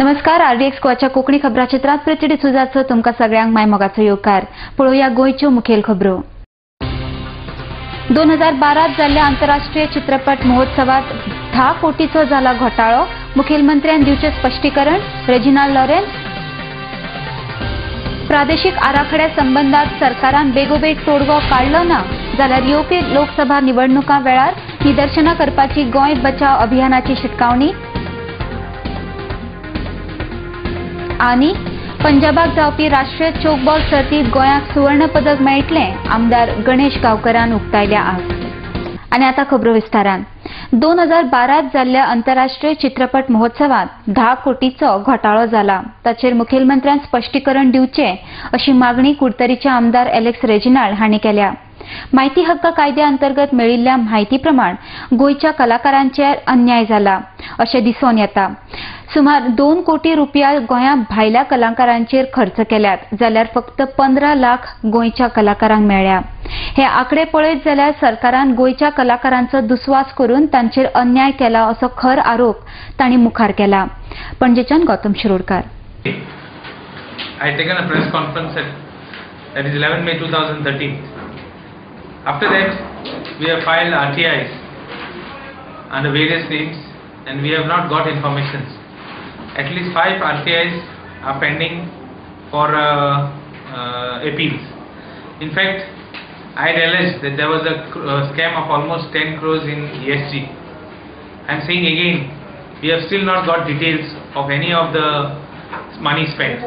नमस्कार आरडीएक्स गोवाच्या कोंकणी खबरां चित्रांत प्रती सुजाचो तुमकां सगळ्यांक मायमोगाचो येवकार. पळोवया गोंयच्यो मुखेल खबरो. दोन हजार बारात जाल्ल्या आंतरराष्ट्रीय चित्रपट महोत्सवात धा कोटीचो जाला घोटाळो मुखेलमंत्र्यान दिवचें स्पश्टीकरण रेजिना लॉरेन्स प्रादेशीक आराखड्या संबंधात सरकारान बेगोबेग तोडगो काडलो ना जाल्यार येवपी लोकसभा निवडणुका वेळार निदर्शनां करपाची गोंय बचाव अभियानाची शिटकावणी आनी पंजाबाक जावपी राष्ट्रीय चोकबॉल सर्तीत गोंयाक सुवर्ण पदक मेळटलें आमदार गणेश गांवकरान उक्तायल्या आज. आनी आतां खबरो विस्तारान. दोन हजार बारात जाल्ल्या आंतरराष्ट्रीय चित्रपट महोत्सवात धा कोटीचो घोटाळो जाला. ताचेर मुखेलमंत्र्यान स्पश्टीकरण दिवचें अशी मागणी कुडतरीचे आमदार एलेक्स रेजिनाल्ड हांणी केल्या. माहिती हक्क कायद्या अंतर्गत मेळिल्ल्या म्हायती प्रमाण गोंयच्या कलाकारांचेर अन्याय जाला अशें दिसून येता. सुमार दोन कोटी रुपया गोंया भायल्या कलाकारांचेर खर्च केल्यात जाल्यार फक्त पंदरा लाख गोंयच्या कलाकारांक मेळ्ळ्या हे आंकडे पळयत जाल्यार सरकारान गोंयच्या कलाकारांचो दुस्वास करून तांचेर अन्याय केला असो खर आरोप तांणी मुखार केला. पणजेच्यान Gautam Shirodkar. I had taken a press conference at, that is 11 May 2013. After that, we have filed RTIs under various names and we have not got information. At least five RTIs are pending for uh, uh, appeals. In fact, I had alleged that there was a uh, scam of almost 10 crores in ESG. I am saying again, we have still not got details of any of the money spent.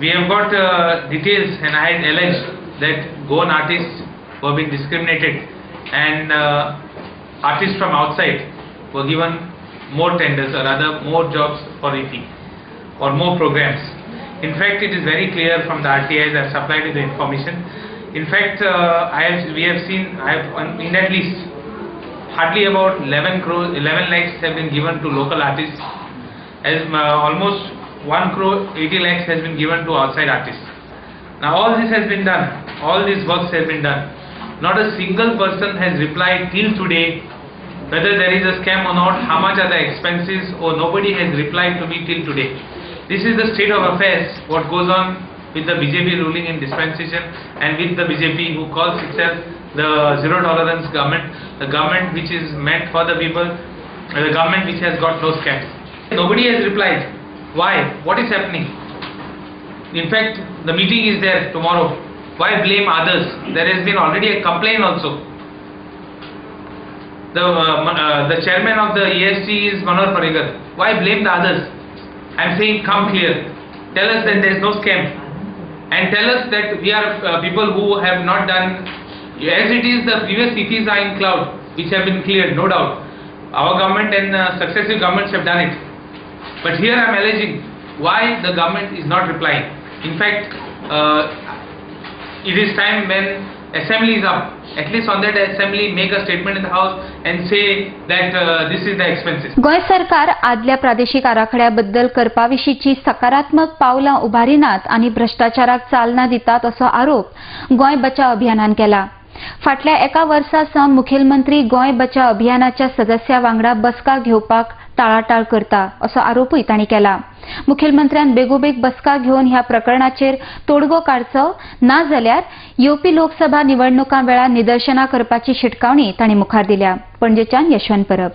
We have got uh, details, and I had alleged that Goan artists were being discriminated, and uh, artists from outside were given more tenders or rather more jobs for EP or more programs. In fact, it is very clear from the RTIs I have supplied you the information. In fact, uh, I have, we have seen, I have, in at least hardly about 11 crore, 11 lakhs have been given to local artists, as uh, almost 1 crore 80 lakhs has been given to outside artists. Now all this has been done, all these works have been done. Not a single person has replied till today whether there is a scam or not, how much are the expenses, or nobody has replied to me till today. This is the state of affairs, what goes on with the BJP ruling in dispensation and with the BJP who calls itself the zero tolerance government, the government which is meant for the people, the government which has got no scams. Nobody has replied. Why? What is happening? In fact, the meeting is there tomorrow. Why blame others? There has been already a complaint also. The, uh, uh, the chairman of the ESG is Manohar Parrikar. Why blame the others? I am saying come clear. Tell us that there is no scam. And tell us that we are uh, people who have not done, as it is the previous cities are in cloud, which have been cleared, no doubt. Our government and uh, successive governments have done it. But here I am alleging why the government is not replying. In fact, uh, it is time when assembly is up. At least on that assembly, make a statement in the house and say that uh, this is the expenses. Goa सरकार आदल्या प्रादेशीक आराखड्याबद्दल करपाविषयीची सकारात्मक पावलां उबारिनात आनी भ्रष्टाचाराक चालना दितात असो आरोप गोंय बचाव अभियानान केला फाटल्या एका वर्सा सावन मुखेलमंत्री गोंय बचाव अभियानाच्या सदस्या वांगडा बसका घेवपाक टाळाटाळ करता असो आरोपूय तांणी केला मुख्यमंत्र्यांनी बेगोबेग बसका घेऊन ह्या प्रकरणाचेर तोडगो काढचो ना जाल्यार युपी लोकसभा निवडणुका वेळा निदर्शना करपाची शिटकावणी ताणी मुखार दिल्या. पणजेच्यान यशवंत परब.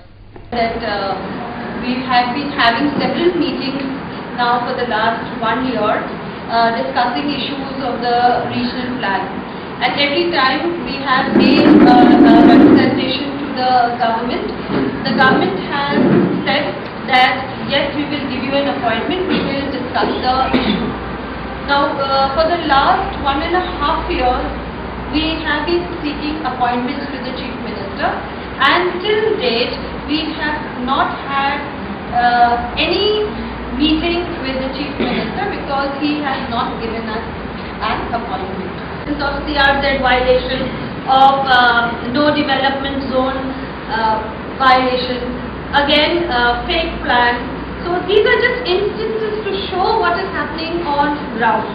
At that yes, we will give you an appointment, we will discuss the issue. Now, uh, for the last one and a half years, we have been seeking appointments to the Chief Minister and till date we have not had uh, any meeting with the Chief Minister because he has not given us an appointment. This of CRZ violation of uh, no development zone uh, violation, again uh, fake plan. So these are just instances to show what is happening on ground.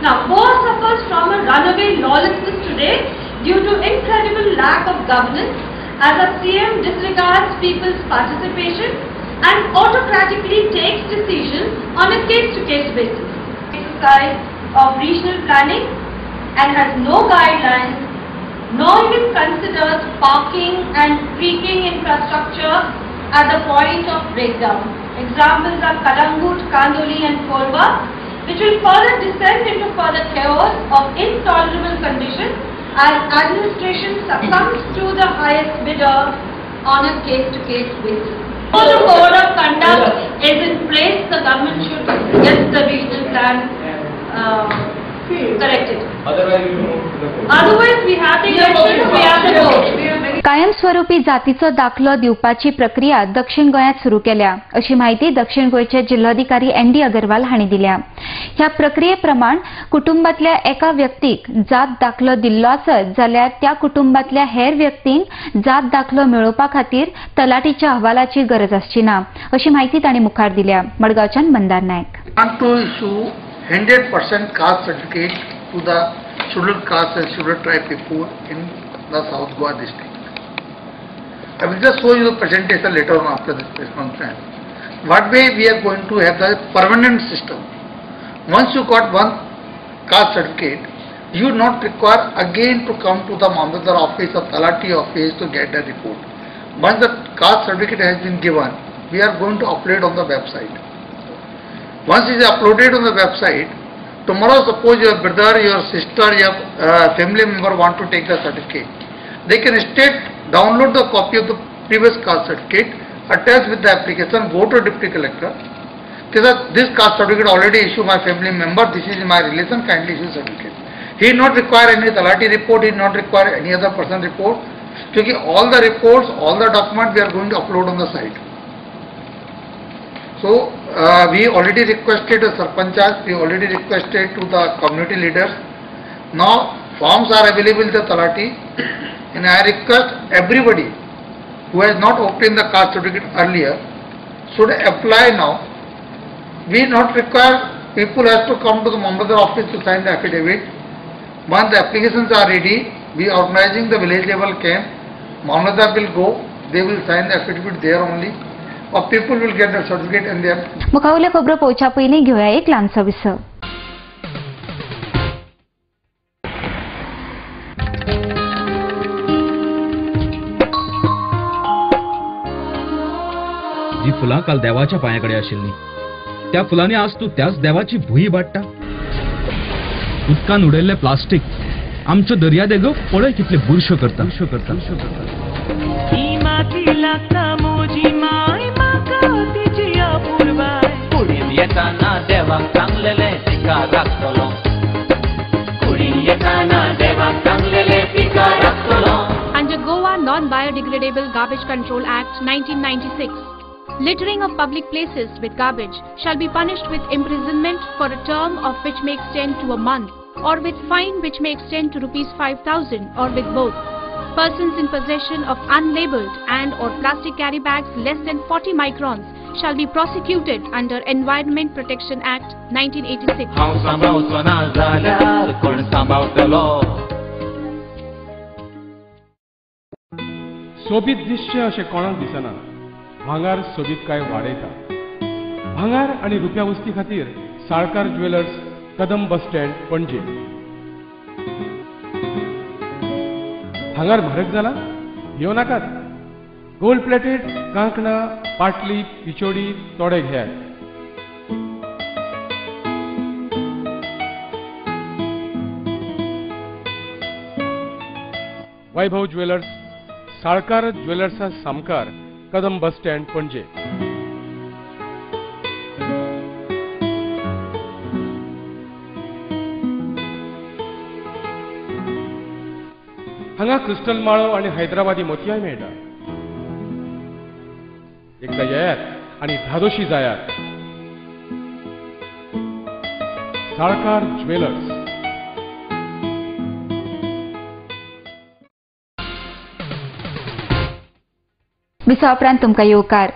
Now, Goa suffers from a runaway lawlessness today due to incredible lack of governance as a CM disregards people's participation and autocratically takes decisions on a case-to-case basis. Exercise of regional planning and has no guidelines, nor even considers parking and creaking infrastructure at the point of breakdown. Examples are Calangute, Candolim and Korba, which will further descend into further chaos of intolerable conditions as administration succumbs to the highest bidder on a case-to-case basis. So the code of conduct is in place, the government should get the regional plan uh, corrected. Otherwise, you move to the court. Otherwise, we have the election, we have the vote. कायमस्वरूपी जातीचो दाखलो दिवपाची प्रक्रिया दक्षिण गोंयांत सुरू केल्या अशी माहिती दक्षिण गोंयचे जिल्लोधिकारी एन डी अगरवाल हांणी दिल्या ह्या प्रक्रिये प्रमाण कुटुंबातल्या एका व्यक्तीक जात दाखलो दिल्लो आसत जाल्यार त्या कुटुंबातल्या हेर व्यक्तींक जात दाखलो मेळोवपा खातीर तलाटीच्या अहवालाची गरज आसची ना अशी माहिती तांणी मुखार दिल्या मडगांवच्यान मंदार नायक 100% caste certificate to the scheduled caste and scheduled tribe people in the South Goa district. I will just show you the presentation later on after this press conference. What way we are going to have the permanent system. Once you got one caste certificate, you not require again to come to the Mamlatdar office or Talati office to get the report. Once the caste certificate has been given, we are going to upload on the website. Once it is uploaded on the website, tomorrow suppose your brother, your sister, your uh, family member want to take the certificate, they can straight download the copy of the previous caste certificate, attach with the application, go to deputy collector. This caste certificate already issued my family member, this is my relation, kindly issue certificate. He not require any talati report, he not require any other person report, because all the reports, all the documents we are going to upload on the site. So, uh, we already requested the sarpanchas, we already requested to the community leaders. Now, forms are available in the talati and I request everybody who has not obtained the caste certificate earlier should apply now. We not require people has to come to the Mamlatdar office to sign the affidavit. Once the applications are ready, we are organizing the village level camp. Mamlatdar will go, they will sign the affidavit there only. Or people will get the certificate and their मुखावल्या खबरो पोवच्या पयलीं घेवया एक ल्हानसो विसव जी फुलां काल देवाच्या पांयाकडे आशिल्लीं त्या फुलांनी आज तूं त्याच देवाची भुंय वाडटा उदकान उडयल्लें प्लास्टीक आमच्यो दर्यादेगो पळय कितले बुरश्यो करता. करता. ही माती लागता मोजी माय Kuljetana devan kanglele pika raktolon Kuljetana kanglele pika Under Goa Non-Biodegradable Garbage Control Act 1996 Littering of public places with garbage shall be punished with imprisonment for a term of which may extend to a month or with fine which may extend to rupees 5000 or with both. Persons in possession of unlabeled and or plastic carry bags less than 40 microns shall be prosecuted under Environment Protection Act 1986. हांव सांबाळचो ना जाल्यार कोण सांबाळटलो सोबीत दिसचें अशें कोणाक दिसना? भांगार सोबीतकाय वाडयता भांगार आनी रुप्या वस्ती खातीर साळकार ज्वेलर्स कदम बस स्टँड पणजे. भांगार म्हारग जाला घेवं नाकात गोल्ड प्लेटेड कांकणां पाटली, पिचोडी, तोडे घेयात वैभव ज्वेलर्स, साळकार ज्वेलर्सा सामकार, कदम बस स्टँड, पणजे। हांगा क्रिस्टल माळो आनी हैदराबादी मोतयाय मेळटा एकदा येयात आनी धादोशी जायात. साळकार ज्वेलर्स. विसा उपरांत तुमकां येवकार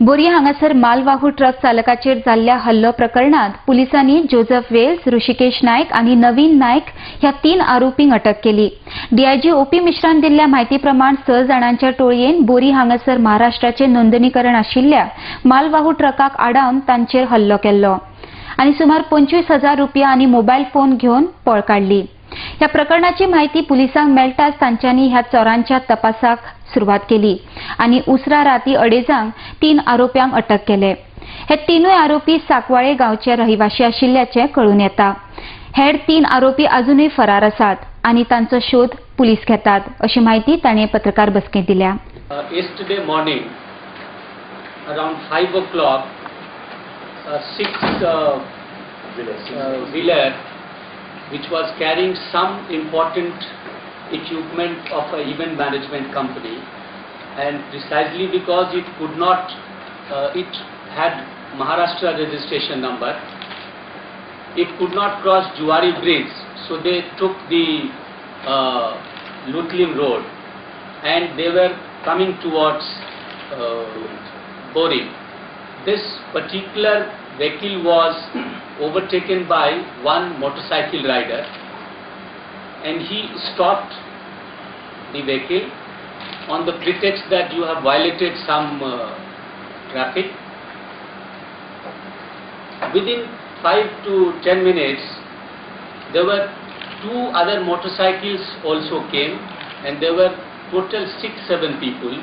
बोरी हांगासर मालवाहू ट्रक चालकाचेर जाल्ल्या हल्लो प्रकरणात पुलिसांनी जोझफ वेल्स ऋषिकेश नायक आणि नवीन नायक ह्या तीन आरोपींक अटक केली. डीआयजी ओपी मिश्रान दिल्ल्या म्हायती प्रमाण स जाणांच्या टोळयेन बोरी हांगासर महाराष्ट्राचे नोंदणीकरण आशिल्ल्या मालवाहू ट्रकाक आडावन तांचेर हल्लो केल्लो आणि सुमार पंचवीस हजार रुपया आणि मोबायल फोन घेवन पळ काढली ह्या प्रकरणाची माहिती पुलिसांक मेळटाच तांच्यांनी ह्या चोरांच्या तपासाक सुरवात केली आणि उसरा राती अडेजांक तीन आरोप्यांक अटक केले. हे तीनूय आरोपी साकवाळे गांवचे रहिवाशी आशिल्ल्याचे कळून येता. हेर तीन आरोपी अजूनही फरार आसात आणि तांचो शोध पुलीस घेतात अशी माहिती ताणें पत्रकार बसकेंत दिल्या. 5 o'clock, uh, six uh, uh, wheeler, which was carrying some important equipment of an event management company, and precisely because it could not, uh, it had Maharashtra registration number, it could not cross Zuari Bridge, so they took the uh, Loutolim Road and they were coming towards uh, Bori. This particular vehicle was overtaken by one motorcycle rider and he stopped the vehicle on the pretext that you have violated some uh, traffic. Within 5 to 10 minutes, there were two other motorcycles also came and there were total 6-7 people.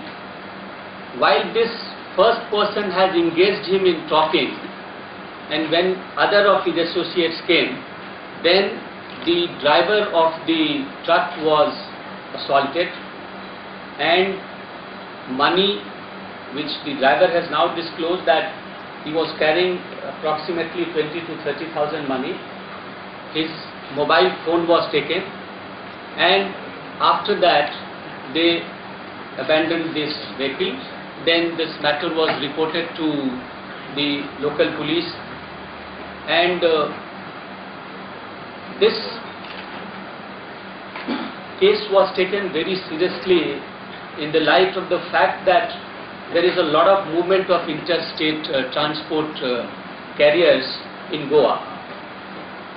While this first person has engaged him in talking and when other of his associates came, then the driver of the truck was assaulted and money which the driver has now disclosed that he was carrying approximately 20 to 30,000 money. His mobile phone was taken and after that they abandoned this vehicle. Then this matter was reported to the local police and uh, this case was taken very seriously in the light of the fact that there is a lot of movement of interstate uh, transport uh, carriers in Goa,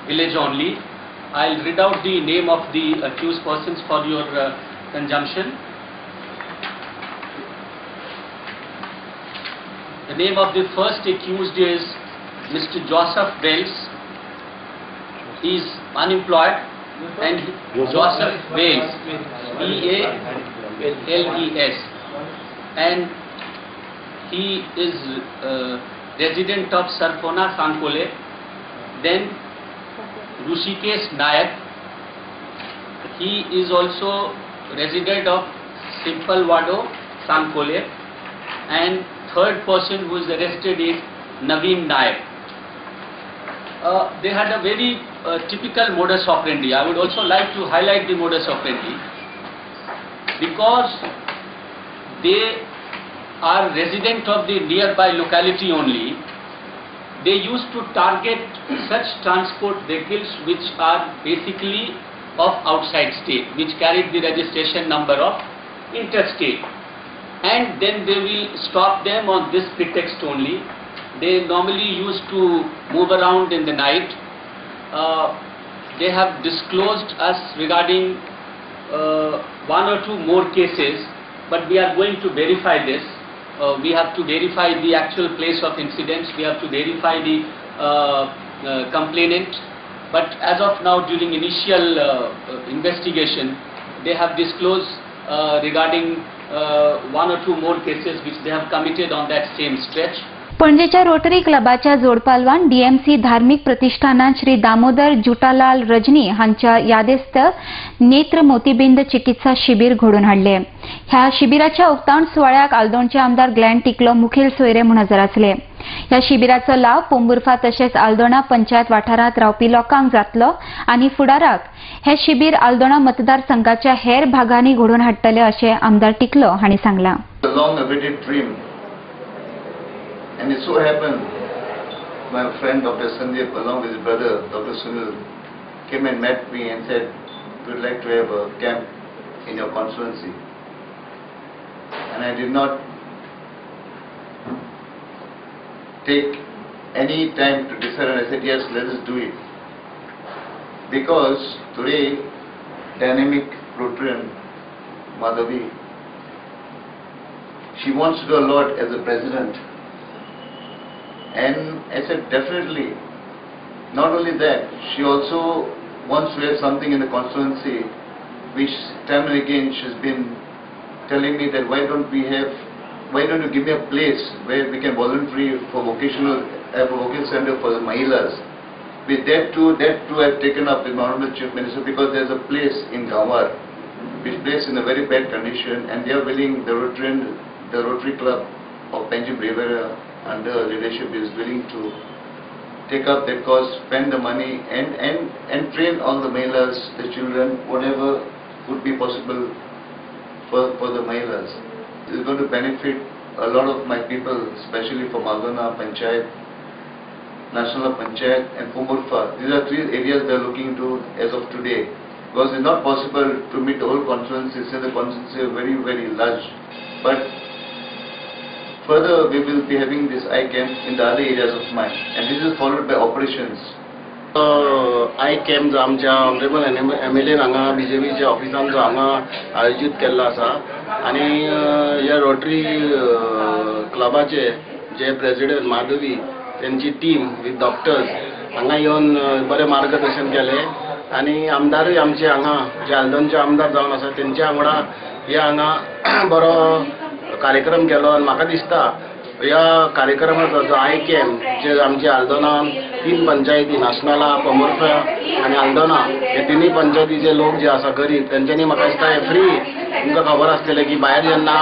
village only. I'll read out the name of the accused persons for your uh, consumption. The name of the first accused is Mr. Joseph Wells. He is unemployed and he- Joseph Wells, E-A-L-E-S, and he is uh, resident of Sarpona, Sancoale. Then Rushikesh Nayak, he is also resident of Simple Wado, Sancoale. And third person who is arrested is Naveen Nayak. Uh, they had a very uh, typical modus operandi. I would also like to highlight the modus operandi because they are resident of the nearby locality only. They used to target such transport vehicles which are basically of outside state, which carried the registration number of interstate. And then they will stop them on this pretext only. They normally used to move around in the night. Uh, they have disclosed us regarding uh, one or two more cases, but we are going to verify this. Uh, we have to verify the actual place of incidents. We have to verify the uh, uh, complainant. But as of now, during initial uh, investigation, they have disclosed regarding one or two more cases which they have committed on that same stretch. पणजेच्या rotary क्लबाच्या जोडपालवान DMC धार्मिक प्रतिष्ठानात श्री दामोदर जुटालाल रजनी हांच्या यादेस्त नेत्र मोतीबिंद चिकित्सा शिबीर घडून हाडले. ह्या शिबिराच्या उक्तावण सुवाळ्याक आल्दोणचे आमदार ग्लॅन टिकलो मुखेल सोयरे म्हूण हजर आसले. ह्या शिबिराचो लाव पोंबुर्फा तशेंच आल्दोणा पंचायत वाठारांत रावपी लोकांक जातलो आनी फुडाराक हे शिबीर आल्दोणा मतदारसंघाच्या हेर भागांनी घडोवन हाडटले अशें आमदार टिकलो हांणी सांगलां. And it so happened, my friend Dr. Sandeep, along with his brother Dr. Sunil, came and met me and said, we would like to have a camp in your constituency. And I did not take any time to decide and I said, yes, let us do it. Because today, dynamic Rotarian Madhavi, she wants to do a lot as a president. And I said, definitely. Not only that, she also wants to have something in the constituency, which time and again she's been telling me that why don't we have, why don't you give me a place where we can volunteer for vocational, uh, have a vocational center for the Mahilas. With that too, that too I've taken up with Honorable Chief Minister because there's a place in Gawar, which place in a very bad condition and they are willing, the Rotary, the Rotary Club of Panjim Riviera under a leadership is willing to take up that cause, spend the money and, and, and train all the Mahilas, the children, whatever would be possible for, for the. This is going to benefit a lot of my people, especially from Agana, Panchayat, National Panchayat and Kumurfa. These are three areas they are looking to as of today. Because it's not possible to meet the whole constituency, since the constituency is very, very large. But further, we will be having this eye camp in the other areas of mine. And this is followed by operations. Eye camp जो आमच्या honourable M L N हांगा B J पीच्या ऑफिसान जो हांगा आयोजीत केल्लो आसा आनी ह्या रोटरी क्लबाचे जे प्रेसिडेंट माधवी त्यांची टीम विथ डॉक्टर्स हांगा येवन बरें मार्गदर्शन केलें आनी आमदारूय आमचे हांगा जे आल्दोनचे आमदार जावन आसा तेंच्या वांगडा हे हांगा बरो कार्यक्रम केलो आनी म्हाका दिसता ह्या कार्यक्रमाचो जो आय कॅम्प जे आमच्या आल्दोनान तीन पंचायती नाशनाला पमोर्फा आनी आल्दोना हे तिनूय पंचायतीचे लोक जे आसा गरीब तेंच्यांनी म्हाका दिसता हे फ्री तुमकां खबर आसतलें की भायर जेन्ना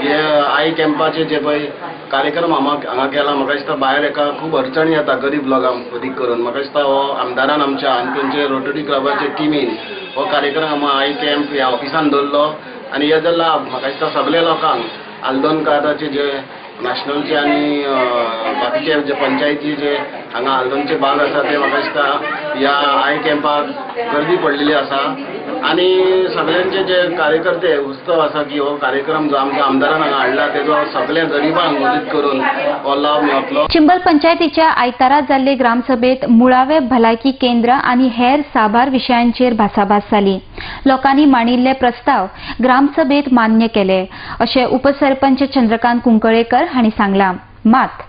हे आय कॅम्पाचे जे पळय कार्यक्रम हांगा हांगा केला म्हाका दिसता भायर एका खूब अडचणी येता गरीब लोकांक अदीक करून. म्हाका दिसता हो आमदारान आमच्या आनी तेंचे रोटरी क्लबाचे टिमीन हो कार्यक्रम हांगा आय कॅम्प ह्या ऑफिसान दवरलो आनी हेजो लाभ म्हाका दिसता सगळे लोकांक आल्दोनकाराचे जे नॅशनलचे आनी बाकीचे जे पंचायती जे हांगा आल्दोनचे भाग आसा ते म्हाका दिसता ह्या आय कॅम्पाक गर्दी पडलेली आसा आणि सगळ्यांचे जे कार्यकर्ते उत्सव असा की हो कार्यक्रम जो आमच्या आमदारान हांगा हाडला तेजो सगळ्या गरिबांक मदत करून हो लाभ मेळटलो चिंबल पंचायतीच्या आयतारात जाल्ले ग्रामसभेत मुळावे भलायकी केंद्र आनी हेर साबार विशयांचेर भासाभास जाली लोकांनी मांडिल्ले प्रस्ताव ग्रामसभेत मान्य केले. अशें उपसरपंच चंद्रकांत कुंकळेकर हांणी सांगलां. मात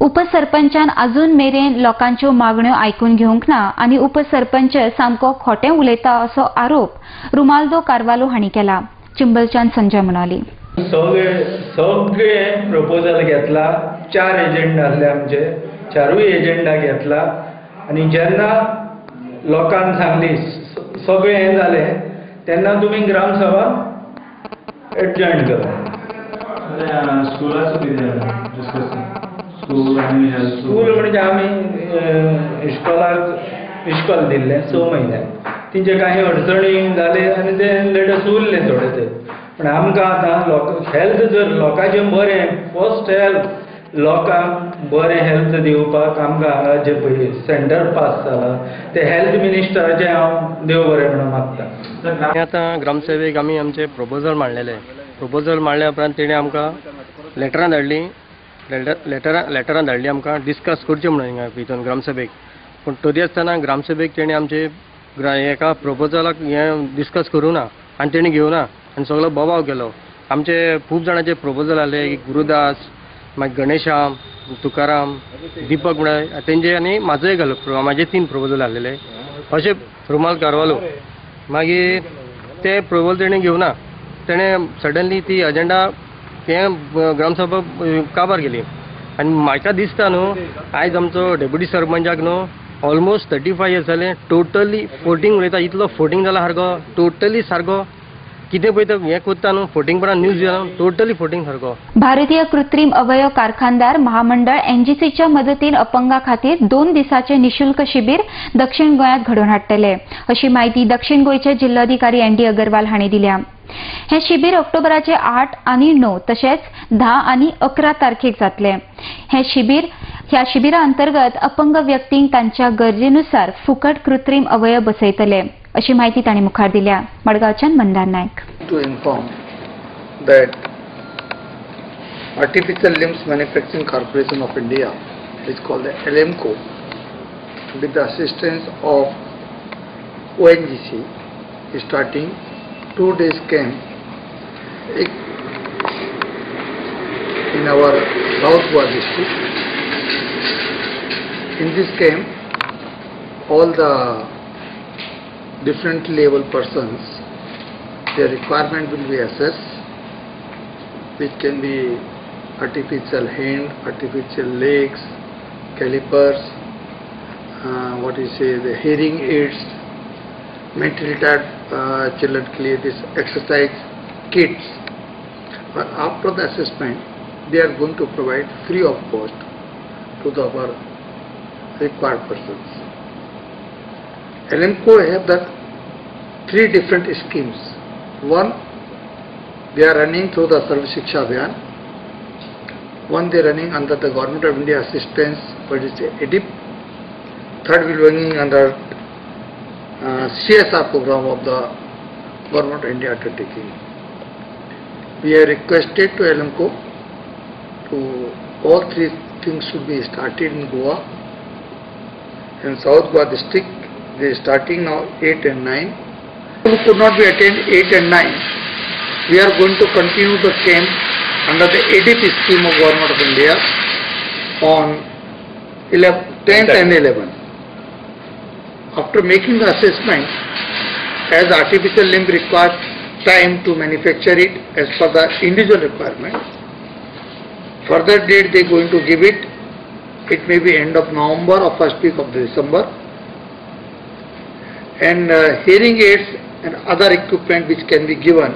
उपसरपंचान अजून मेरेन लोकांच्यो मागण्यो आयकून घेवंक ना आनी उपसरपंच सामको खोटें उलयता असो आरोप रुमाल्दो कारवालो हांणी केला. चिंबलच्यान संजय म्हणाली. सगळे सगळे प्रपोजल घेतला. चार एजंट आसले आमचे. चारूय एजंडा घेतला. आणि जेन्ना लोकांक सांगली सगळें हें जालें तेन्ना तुमी ग्रामसभा एडजॉयन करा. स्कुलाचो कितें डिस्कस स्कूल म्हणजे आमी अ, इश्कोलाक इश्कोल दिल्ले स म्हयने तिचे काही अडचणी जाले आनी ते लेटस उरले थोडे ते पण आमकां आतां लोक हेल्थ जर लोकांचें बरें फर्स्ट हेल्थ लोकांक बरें हेल्थ दिवपाक आमकां हांगा जे पळय सेंटर पास जाला ते हेल्थ मिनिस्टराचें हांव देव बरें म्हणून मागता. आतां ग्रामसेवेक आमी आमचे प्रपोजल मांडलेले. प्रपोजल मांडल्या उपरांत तेणी आमकां लेटरां धाडली. लेटरां लेटरां धाडली आमकां. डिस्कस करचें म्हणून हिंगा हितून ग्रामसभेक. पूण तरी आसतना ग्रामसभेक तेणी आमचे एका प्रपोजलाक हें डिस्कस करूं ना. आनी तेणी घेवना आनी सगळो बोबाव केलो. आमचे खूब जाणांचे प्रपोजल आसले गुरुदास मागीर गणेशाम तुकाराम दिपक म्हणून तेंचे आनी म्हाजोय घालो म्हाजे तीन प्रपोजल आसलेले अशे रुमाल कारवालो. मागीर ते प्रपोजल तेणें घेवना तेणें सडनली ती अजेंडा तें ग्रामसभा काबार केली आनी म्हाका दिसता न्हू आयज आमचो डेप्युटी सरपंचाक न्हू ऑलमोस्ट थर्टी फाय इयर्स जालें टोटली फोटींग उलयता इतलो फोटींग जाला सारको टोटली सारको पळय तो टोटली फोटींग सारको भारतीय कृत्रिम अवयव कारखानदार महामंडळ एनजीसीच्या मदतीन अपंगा खातीर दोन दिसाचे निशुल्क शिबीर दक्षिण गोंयांत घडोवन हाडटले अशी माहिती दक्षिण गोंयचे जिल्हाधिकारी एन डी अगरवाल हांणी दिल्या. हे शिबीर ऑक्टोबराचे आठ आनी णव तशेंच धा आनी अकरा तारखेक जातले. हे शिबीर ह्या शिबिरा अंतर्गत अपंग व्यक्तींक तांच्या गरजेनुसार फुकट कृत्रिम अवयव बसयतले. अशी माहिती त्यांनी मुखार दिल्या. मडगावच्या Mandar Naik. To inform that artificial limbs manufacturing corporation of India is called L M co with the assistance of O N G C starting two days camp एक in our south Goa district in this camp all the different level persons, their requirement will be assessed, which can be artificial hand, artificial legs, calipers, uh, what you say, the hearing aids, mentally retarded uh, children clear this exercise kits. But after the assessment, they are going to provide free of cost to the our required persons. LMCO have that three different schemes. One, they are running through the Sarva Shiksha Abhiyan. One, they are running under the Government of India assistance, what is the EDIP. Third, we are running under uh, CSR program of the Government of India undertaking. We have requested to LMCO to all three things should be started in Goa. and South Goa district, they are starting now 8 and 9. Who could not be attend 8 and 9, we are going to continue the camp under the ADP scheme of Government of India on 11, 10th and 11th. After making the assessment, as artificial limb requires time to manufacture it as per the individual requirement, further date they are going to give it, it may be end of November or first week of December And uh, hearing aids and other equipment which can be given,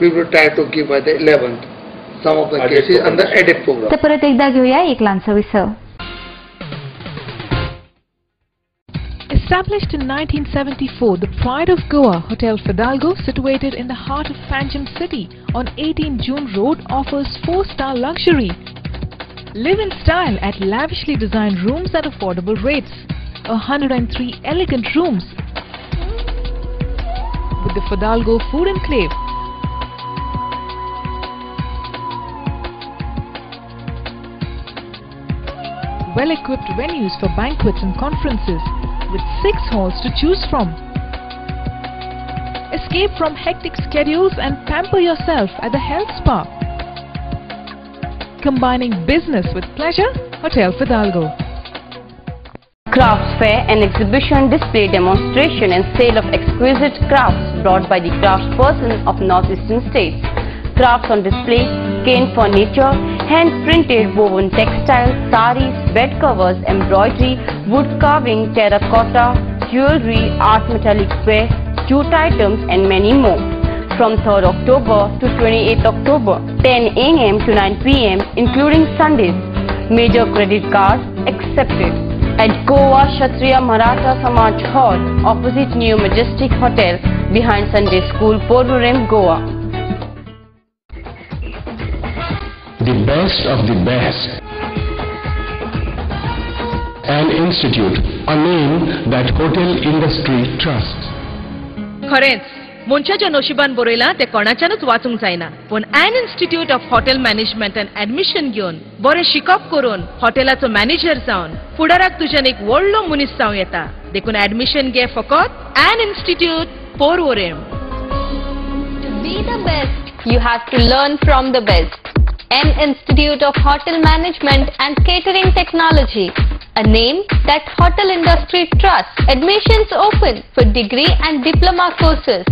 we will try to give by the 11th. Some of the cases under EDIP program. तर परत एकदा घेऊया एक लहानसा विसर Established in 1974, the Pride of Goa Hotel Fidalgo, situated in the heart of Panjim city on 18 June Road, offers 4-star luxury. Live in style at lavishly designed rooms at affordable rates. 103 elegant rooms with the Fidalgo Food Enclave. Well-equipped venues for banquets and conferences with six halls to choose from. Escape from hectic schedules and pamper yourself at the health spa. Combining business with pleasure, Hotel Fidalgo. Crafts fair and exhibition display demonstration and sale of exquisite crafts brought by the craftsperson of northeastern states. Crafts on display, cane furniture, hand-printed woven textiles, saris, bed covers, embroidery, wood carving, terracotta, jewelry, art metallic ware, jute items and many more. From 3rd October to 28th October, 10 a.m. to 9 p.m. including Sundays. Major credit cards accepted at Goa Kshatriya Maratha Samaj Hall opposite New Majestic Hotel behind Sunday School, Porvorim, Goa. The best of the best. An institute, a name that hotel industry trusts. Corinth. मनशाच्या नशिबान बरयलां तें कोणाच्यानच वाचूंक जायना पूण N institute of hotel management and admission घेवन बरें शिकप करून हॉटेलाचो मॅनेजर जावन फुडाराक तुज्यान एक व्हडलो मनीस जावं येता देखून ऍडमिशन घे फकत N institute पोरवोरेम be the best, you have to learn from the best. N Institute of Hotel Management and Catering Technology, a name that hotel industry trusts. Admissions open for degree and diploma courses.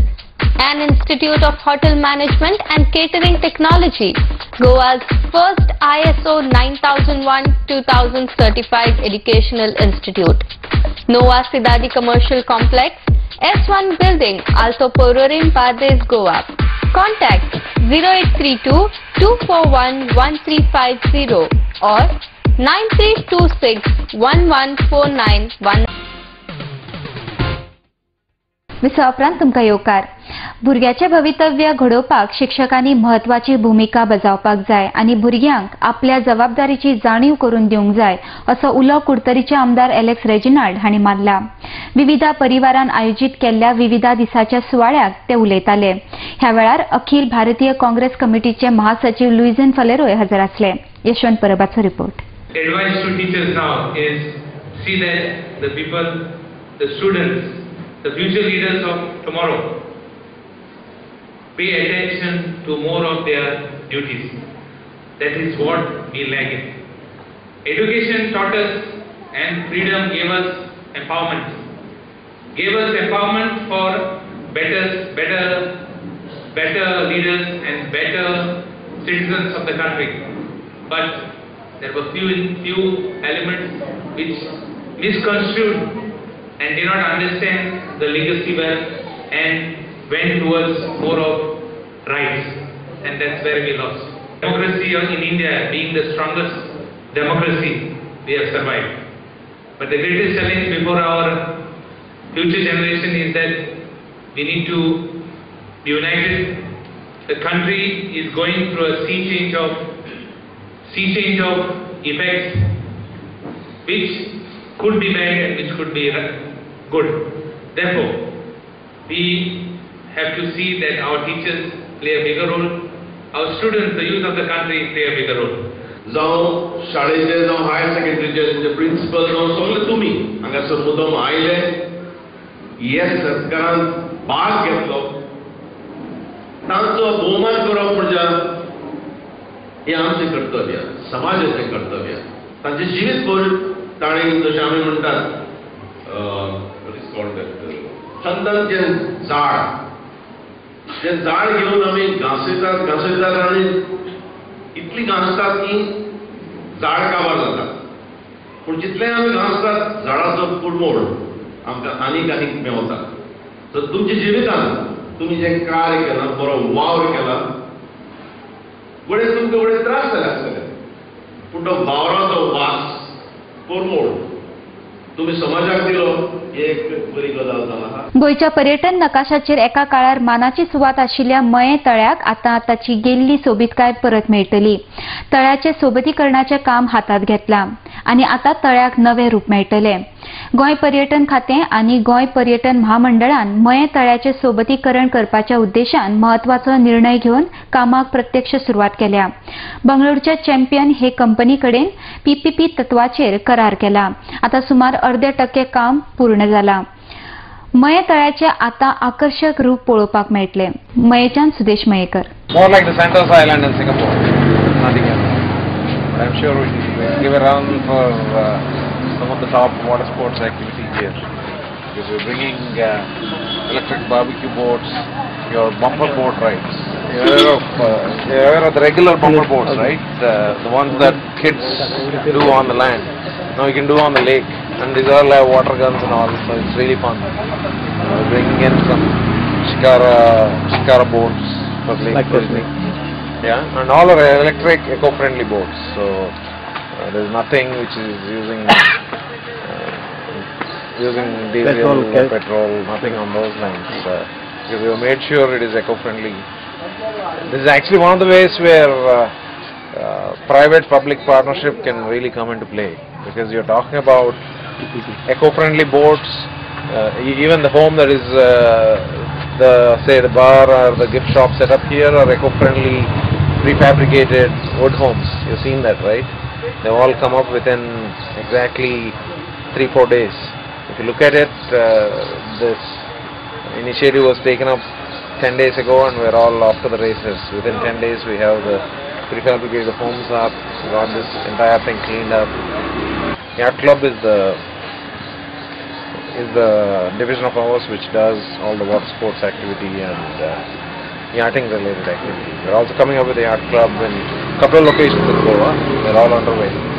An Institute of Hotel Management and Catering Technology, Goa's first ISO 9001-2000 certified educational institute. Nova Cidade Commercial Complex, S1 Building, Alto Porvorim, Bardez, Goa. Contact 0832 241 1350 or 9326 11491. विसवा उपरांत तुमकां येवकार. भुरग्याचें भवितव्य घडोवपाक शिक्षकांनी म्हत्वाची भुमिका बजावपाक जाय आनी भुरग्यांक आपल्या जबाबदारीची जाणीव करून दिवंक जाय असो उलो कुडतरीचे आमदार एलेक्स रेजिनाल्ड हांणी मारला विविधा परिवारान आयोजीत केल्ल्या विविधा दिसाच्या सुवाळ्याक ते उलयताले. ह्या वेळार अखिल भारतीय काँग्रेस कमिटीचे महासचिव लुईझन फलेरोय हजर आसले यशवंत परबाचो रिपोर्ट. advice to teachers now is see that the people, the students, the future leaders of tomorrow pay attention to more of their duties. That is what we lack in. Education taught us and freedom gave us empowerment. Gave us empowerment for better, better, better leaders and better citizens of the country. But there were few, few elements which misconstrued and did not understand the legacy well and went towards more of rights. And that's where we lost. Democracy in India being the strongest democracy, we have survived. But the greatest challenge before our future generation is that we need to be united. The country is going through a sea change of sea change of effects which could be bad and which could be good. Therefore, we have to see that our teachers play a bigger role, our students, the youth of the country play a bigger role. जावं शाळेचे जावं higher सेकंडरीचे त्यांचे principal जावं सगळे तुम्ही. हांगासर मुद्दम आयले. हे सरकारान भाग घेतलो. तांचो भोवमान करप म्हणजे हे आमचें कर्तव्य समाजाचें कर्तव्य. तांचे जिवीत भर ताणें जशें आमी म्हणटात what is झाड तें झाड घेवन आमी घासयतात घासयतात आनी इतली घासतात की झाड काबार जाता पूण जितले आमी घासतात झाडाचो कुडमोड आमकां आनीक आनीक मेवता तर तुमच्या जिवितांत तुमी जे कार्य केला बरो वावर केला वडे तुमकां वडे त्रास जाले आसतले पूण तो वावराचो वास कुडमोड. तुम्ही समाजाक दिलो गोंयच्या पर्यटन नकाशाचेर एका काळार मानाची सुवात आशिल्ल्या मये तळ्याक आतां ताची गेल्ली सोबीतकाय परत मेळटली. तळ्याचे सोबतीकरणाचें काम हातात घेतलां आनी आतां तळ्याक नवें रूप मेळटलें. गोंय पर्यटन खातें आनी गोंय पर्यटन महामंडळान मये तळ्याचें सोबतीकरण करपाच्या उद्देशान म्हत्वाचो निर्णय घेवन कामाक प्रत्यक्ष सुरवात केल्या. बंगळुरूच्या चॅम्पियन हे कंपनी कडेन पीपीपी तत्वाचेर करार केला. आतां सुमार अर्दे टक्के काम पूर्ण जालां मये तळ्याचे आतां आकर्शक रूप पळोवपाक मेळटलें. मयेच्यान Sudesh Mayekar. More like the Santos Island in Singapore, nothing else. But I'm sure we should give a for uh, some of the top water sports activity here. Because we're bringing uh, electric barbecue boats, your bumper boat rides. You're aware of, uh, you're aware of the regular bumper boats, right? The, the ones that kids do on the land. Now you can do on the lake. And these all have water guns and all, so it's really fun. Uh, we're bringing in some shikara, shikara boats for lake Like. Yeah, and all are electric, eco-friendly boats. So there's nothing which is using uh, using diesel Petrol, petrol, nothing on those lines. Uh, because we have made sure it is eco-friendly. This is actually one of the ways where uh, uh, private-public partnership can really come into play. Because you're talking about eco-friendly boats, even the home that is uh, the say the bar or the gift shop set up here are eco-friendly prefabricated wood homes. You've seen that, right? They all come up within exactly three four days. If you look at it, uh, this initiative was taken up 10 days ago and we're all off to the races. Within 10 days we have the prefabricated homes up, got this entire thing cleaned up. Yacht Club is the is the division of ours which does all the water sports activity and uh, yachting related activity. We're also coming up with a yacht club in a couple of locations in Goa. They're all underway.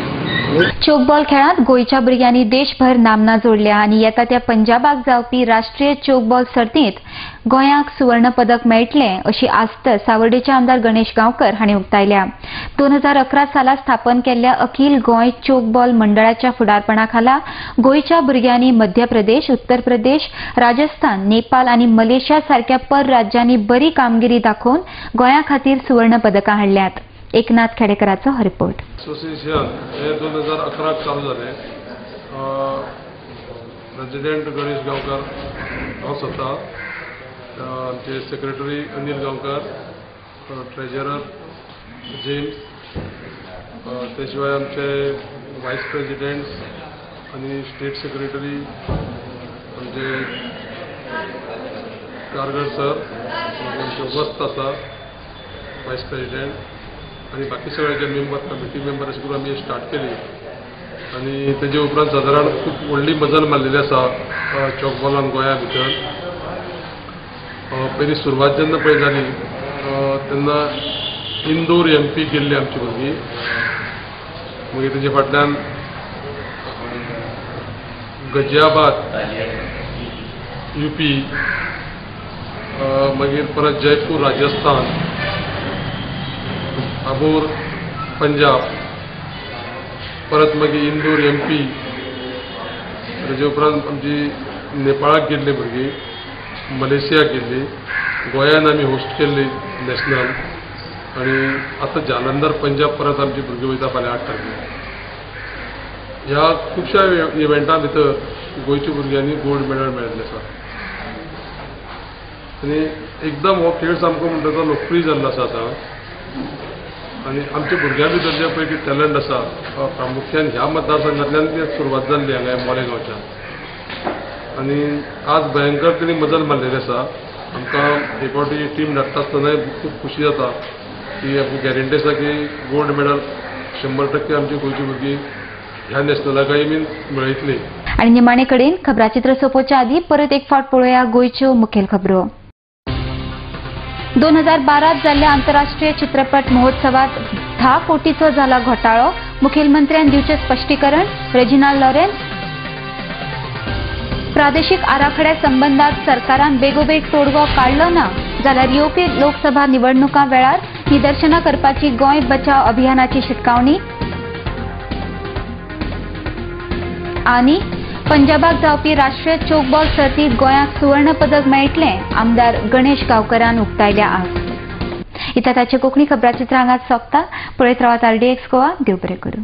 चोकबॉल खेळात गोंयच्या भुरग्यांनी देशभर नामना जोडल्या आनी येता त्या पंजाबाक जावपी राष्ट्रीय चोकबॉल सर्तींत गोंयाक सुवर्ण पदक मेळटले अशी आस्त सावर्डेचे आमदार गणेश गांवकर हांणी उक्तायल्या. दोन हजार अकरा साला स्थापन केल्ल्या अखिल गोंय चोकबॉल मंडळाच्या फुडारपणा खाला गोंयच्या भुरग्यांनी मध्य प्रदेश उत्तर प्रदेश राजस्थान नेपाल आनी मलेशिया सारख्या परराज्यांनी बरी कामगिरी दाखोवन गोंया खातीर सुवर्ण पदकां हाडल्यात एकनाथ खेडेकरांचा हा रिपोर्ट असोसिएशन हे दोन हजार अकराक चालू झाले. प्रेसिडेंट गणेश गांवकर हांव स्वता आमचे secretary Anil Gaonkar treasurer James ते शिवाय आमचे व्हायस प्रेसिडेंट आणि स्टेट सेक्रेटरी आमचे कारगर सर आमचे वस्त आसा व्हायस प्रेसिडेंट आनी बाकी सगळे जे मेंबर कमिटी मेंबर अशें करून आमी स्टार्ट केली. आनी तेजे उपरांत सादारण खूब व्हडली मजल मारलेली आसा चॉकबॉलान चौकबॉलान गोंया भितर अ, पयली सुरवात जेन्ना पळय जाली तेन्ना इंदोर एम पी गेल्ली आमची भुरगीं मागीर तेजे फाटल्यान गजियाबाद युपी मागीर परत जयपूर राजस्थान अबोर पंजाब. परत मागीर इंदोर एम पी ताजे उपरांत आमची नेपाळाक गेल्ली भुरगीं मलेशियाक गेल्ली गोंयान आमी होस्ट केल्ली नॅशनल आनी आतां जालंधर पंजाब परत आमची भुरगीं वयता फाल्यां आठ तारखेक ह्या खुबश्या इव्हेंटा भितर गोंयच्या भुरग्यांनी गोल्ड मेडल मेळिल्लें आसा आनी एकदम हो खेळ सामको म्हणटा तो लोकप्रिय जाल्लो आसा आतां. आनी आमच्या भुरग्यां भितर जे पळय टॅलंट आसा प्रामुख्यान ह्या मतदारसंघांतल्यान ती सुरवात जाल्ली हांगा मोलेगांवच्या. आनी आज भयंकर तेणी मजल मारलेली आसा आमकां एक फावटी टीम धाडटा आसतनाय खूब खुशी जाता. की आमकां गॅरंटी आसा की गोल्ड मेडल शंबर टक्के आमची गोंयची भुरगीं ह्या नॅशनलाकय बीन मेळयतली आणि निमाणे कडेन खबराचित्र सोपोवच्या आदी परत एक फावट पळोवया गोंयच्यो मुखेल खबरो. दोन हजार बारात जाल्ल्या आंतरराष्ट्रीय चित्रपट महोत्सवात धा कोटीचो जाला घोटाळो. मुखेलमंत्र्यान दिवचें स्पश्टीकरण रेजिनाल्ड लॉरेन्स. प्रादेशीक आराखड्या संबंधात सरकारान बेगोबेग तोडगो काडलो ना जाल्यार येवपी लोकसभा निवडणुका वेळार निदर्शनां करपाची गोंय बचाव अभियानाची शिटकावणी. आनी पंजाबाक जावपी राष्ट्रीय चोकबॉल सर्तीत गोंयाक सुवर्ण पदक मेळटलें आमदार गणेश गांवकारान उक्तायल्या आज इता ताचे कोंकणी खबराचित्र हांगाच सोंपता पळयत रावात आरडीएक्स गोवा देव बरें करूं.